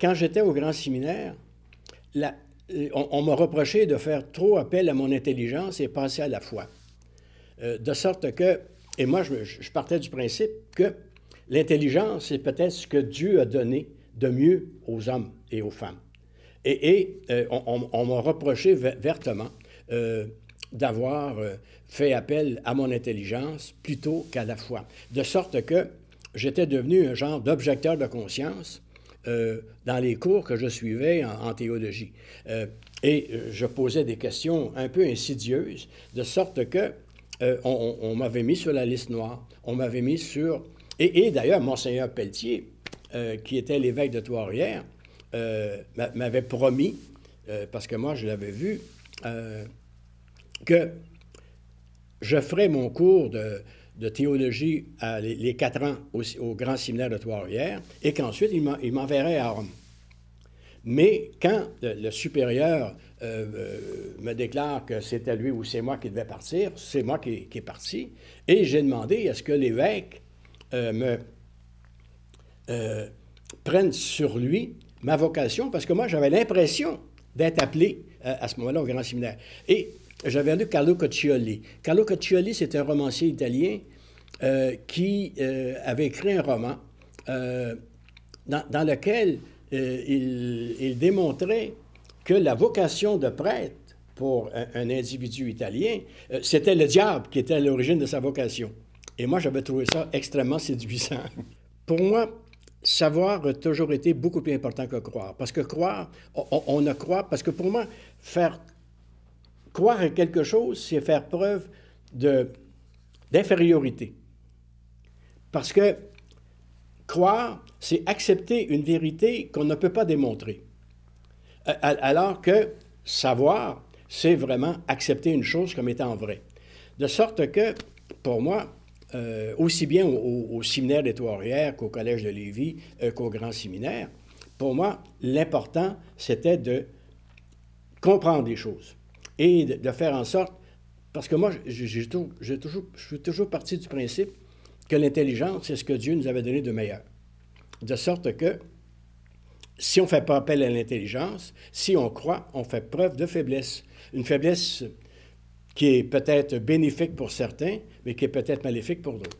quand j'étais au grand séminaire, on, m'a reproché de faire trop appel à mon intelligence et passer à la foi. Euh, de sorte que, et moi, je, partais du principe que l'intelligence, c'est peut-être ce que Dieu a donné de mieux aux hommes et aux femmes. Et, euh, on, m'a reproché vertement euh, d'avoir fait appel à mon intelligence plutôt qu'à la foi. De sorte que j'étais devenu un genre d'objecteur de conscience euh, dans les cours que je suivais en, théologie. Euh, et euh, je posais des questions un peu insidieuses, de sorte que on, m'avait mis sur la liste noire, on m'avait mis sur... Et, d'ailleurs, Monseigneur Pelletier, qui était l'évêque de Trois-Rivières, m'avait promis, parce que moi je l'avais vu, que je ferais mon cours de, de théologie à les, quatre ans au, grand séminaire de Trois-Rivières et qu'ensuite il m'enverrait à Rome. Mais quand le, supérieur euh, euh, me déclare que c'était lui ou c'est moi qui devais partir, c'est moi qui, qui est parti. Et j'ai demandé est-ce que l'évêque euh, me prenne sur lui ma vocation, parce que moi j'avais l'impression d'être appelé à ce moment-là au grand séminaire. Et j'avais lu Carlo Coccioli. Carlo Coccioli, c'est un romancier italien euh, qui euh, avait écrit un roman euh, dans, lequel il, démontrait que la vocation de prêtre pour un, individu italien, c'était le diable qui était à l'origine de sa vocation. Et moi, j'avais trouvé ça extrêmement séduisant. Pour moi, savoir a toujours été beaucoup plus important que croire. Parce que croire, on, on ne croit, parce que pour moi, faire Croire à quelque chose, c'est faire preuve d'infériorité. Parce que croire, c'est accepter une vérité qu'on ne peut pas démontrer. Alors que savoir, c'est vraiment accepter une chose comme étant vraie. De sorte que, pour moi, euh, aussi bien au, séminaire des trois qu'au Collège de Lévis, euh, qu'au Grand Séminaire, pour moi, l'important, c'était de comprendre des choses et de, faire en sorte, parce que moi, je suis toujours parti du principe que l'intelligence, c'est ce que Dieu nous avait donné de meilleur. De sorte que si on ne fait pas appel à l'intelligence, si on croit, on fait preuve de faiblesse. Une faiblesse qui est peut-être bénéfique pour certains, mais qui est peut-être maléfique pour d'autres.